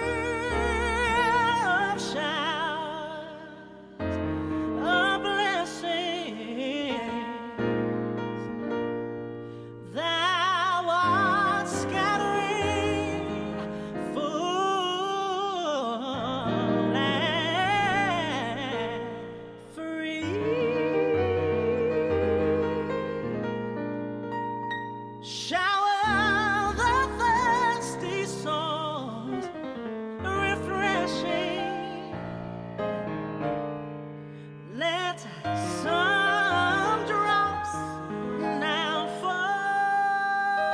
嗯。